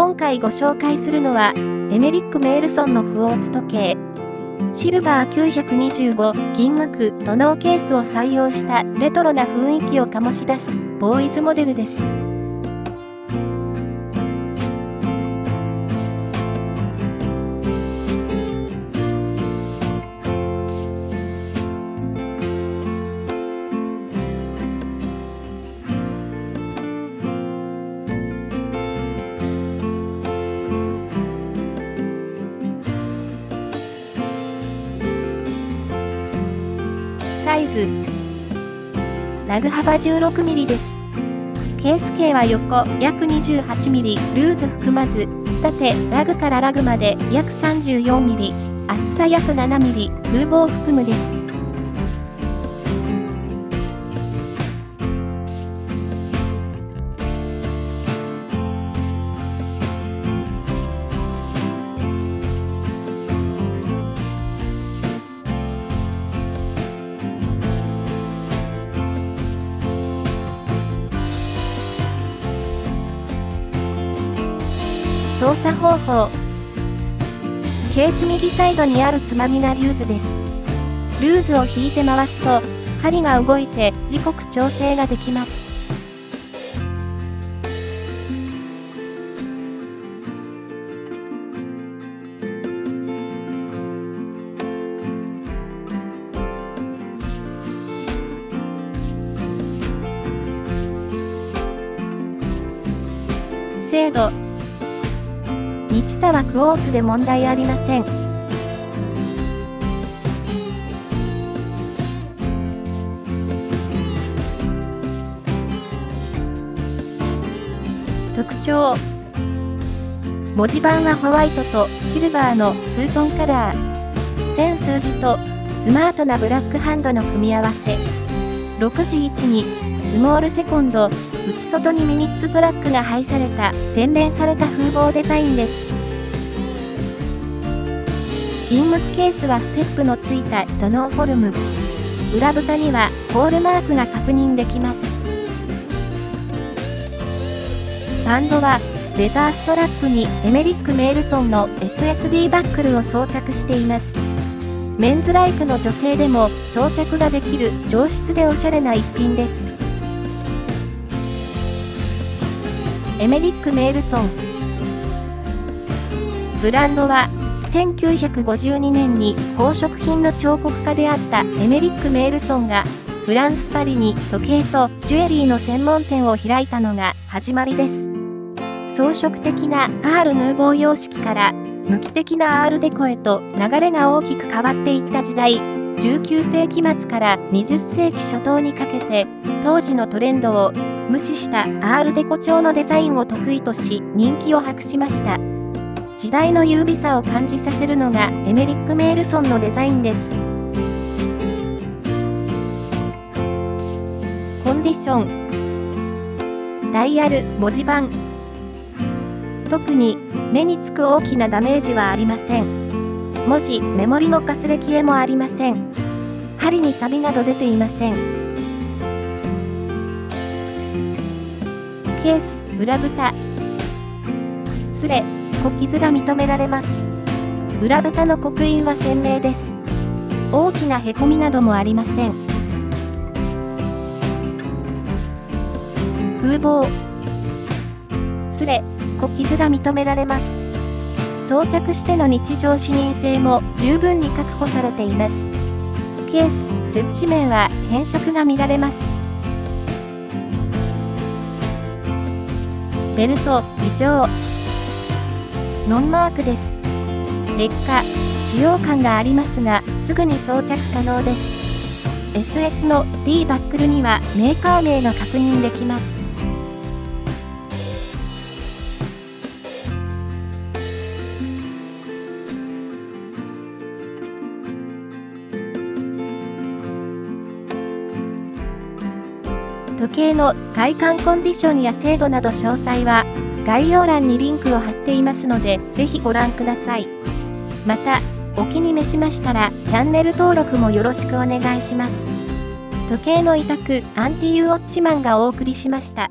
今回ご紹介するのは、エメリック・メールソンのクォーツ時計。シルバー925銀幕トノーケースを採用したレトロな雰囲気を醸し出すボーイズモデルです。サイズ。ラグ幅 16mm です。ケース径は横約 28mm ルーズ含まず。縦ラグからラグまで約 34mm 厚さ約 7mm 風防含むです。操作方法。ケース右サイドにあるつまみがリューズです。ルーズを引いて回すと針が動いて時刻調整ができます。精度日差はクォーツで問題ありません。特徴。文字盤はホワイトとシルバーのツートンカラー。全数字とスマートなブラックハンドの組み合わせ。6時1にスモールセコンド。内外にミニッツトラックが配された洗練された風貌デザインです。銀幕ケースはステップのついたトノーフォルム。裏蓋にはホールマークが確認できます。バンドはレザーストラップにエメリック・メールソンの SSD バックルを装着しています。メンズライクの女性でも装着ができる上質でおしゃれな一品です。エメリック・メールソン。ブランドは1952年に宝飾品の彫刻家であったエメリック・メールソンがフランス・パリに時計とジュエリーの専門店を開いたのが始まりです。装飾的なアール・ヌーボー様式から無機的なアールデコへと流れが大きく変わっていった時代。19世紀末から20世紀初頭にかけて当時のトレンドを無視したアールデコ調のデザインを得意とし人気を博しました。時代の優美さを感じさせるのがエメリック・メールソンのデザインです。コンディションダイヤル文字盤特に目につく大きなダメージはありません。文字、メモリのかすれ消えもありません。針に錆など出ていません。ケース、裏蓋。すれ、小傷が認められます。裏蓋の刻印は鮮明です。大きなへこみなどもありません。風貌。すれ、小傷が認められます。装着しての日常視認性も十分に確保されています。ケース、接地面は変色が見られます。ベルト、異常。ノンマークです。劣化、使用感がありますが、すぐに装着可能です。SS の D バックルにはメーカー名が確認できます。時計の快感コンディションや精度など詳細は概要欄にリンクを貼っていますのでぜひご覧ください。また、お気に召しましたらチャンネル登録もよろしくお願いします。時計の委託アンティーウォッチマンがお送りしました。